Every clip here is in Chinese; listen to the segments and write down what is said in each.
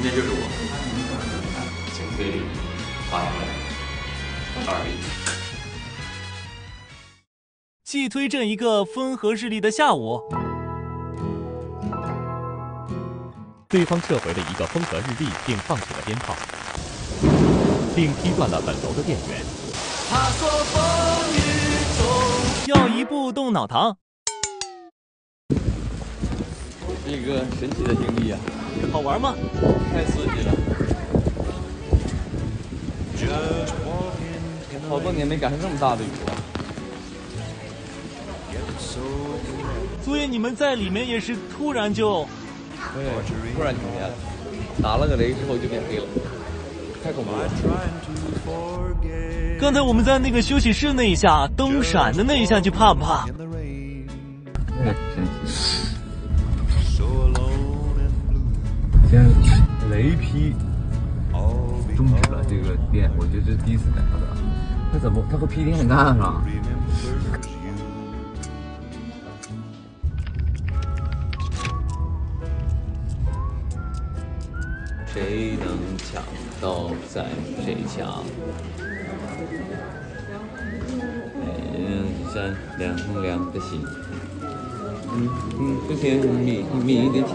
今天就是我，请推理发言人二位。既推证一个风和日丽的下午，对方撤回了一个风和日丽，并放起了鞭炮，并踢断了本楼的电源。他说风雨中要一步动脑堂，是一个神奇的经历啊！好玩吗？太刺激了！好多年没赶上这么大的雨了。所以你们在里面也是突然就……对，突然停电了，打了个雷之后就变黑了，太恐怖了。刚才我们在那个休息室那一下灯闪的那一下，就怕不怕？对，神奇。现在雷劈终止了这个电，我觉得这是第一次感受到。他怎么他会劈电杆上？谁能抢到在谁抢？嗯，闪亮亮的星，嗯嗯，甜蜜蜜的墙，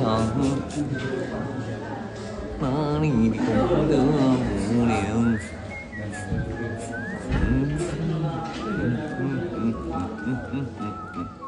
哪里的功德无量？嗯嗯嗯嗯嗯嗯嗯嗯。